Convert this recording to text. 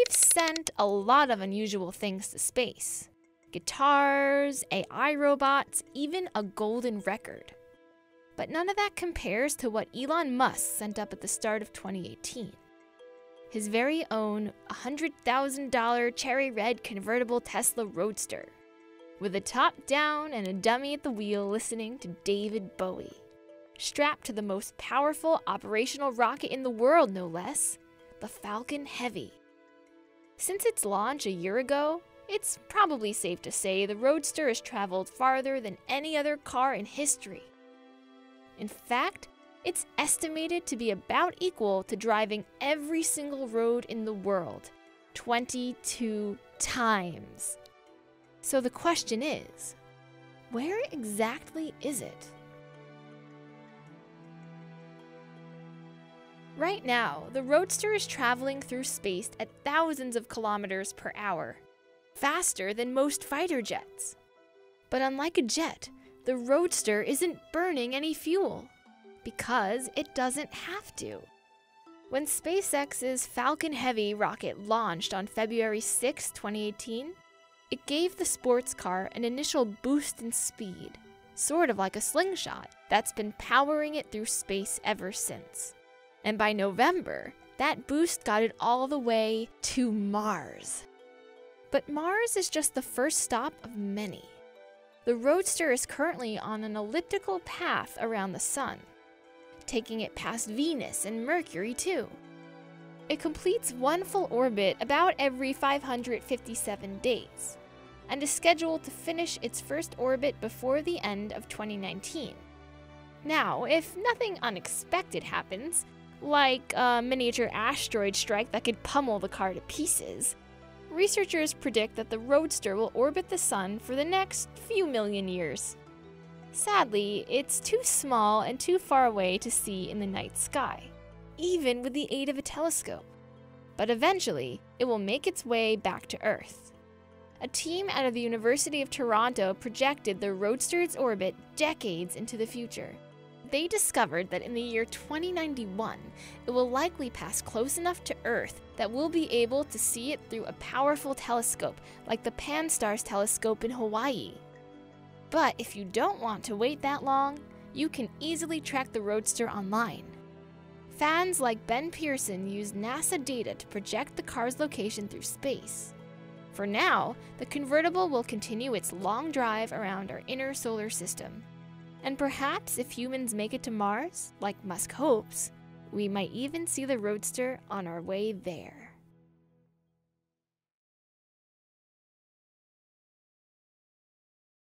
we've sent a lot of unusual things to space guitars, AI robots, even a golden record. But none of that compares to what Elon Musk sent up at the start of 2018 his very own $100,000 cherry red convertible Tesla Roadster, with a top down and a dummy at the wheel listening to David Bowie. Strapped to the most powerful operational rocket in the world, no less, the Falcon Heavy. Since its launch a year ago, it's probably safe to say the Roadster has traveled farther than any other car in history. In fact, it's estimated to be about equal to driving every single road in the world 22 times. So the question is where exactly is it? Right now, the Roadster is traveling through space at thousands of kilometers per hour, faster than most fighter jets. But unlike a jet, the Roadster isn't burning any fuel because it doesn't have to. When SpaceX's Falcon Heavy rocket launched on February 6, 2018, it gave the sports car an initial boost in speed, sort of like a slingshot, that's been powering it through space ever since. And by November, that boost got it all the way to Mars. But Mars is just the first stop of many. The Roadster is currently on an elliptical path around the Sun, taking it past Venus and Mercury too. It completes one full orbit about every 557 days, and is scheduled to finish its first orbit before the end of 2019. Now, if nothing unexpected happens, like a miniature asteroid strike that could pummel the car to pieces, researchers predict that the Roadster will orbit the Sun for the next few million years. Sadly, it's too small and too far away to see in the night sky, even with the aid of a telescope. But eventually, it will make its way back to Earth. A team out of the University of Toronto projected the Roadster's orbit decades into the future. They discovered that in the year 2091, it will likely pass close enough to Earth that we'll be able to see it through a powerful telescope like the Pan-STARRS telescope in Hawaii. But if you don't want to wait that long, you can easily track the Roadster online. Fans like Ben Pearson use NASA data to project the car's location through space. For now, the convertible will continue its long drive around our inner solar system. And perhaps if humans make it to Mars, like Musk hopes, we might even see the Roadster on our way there.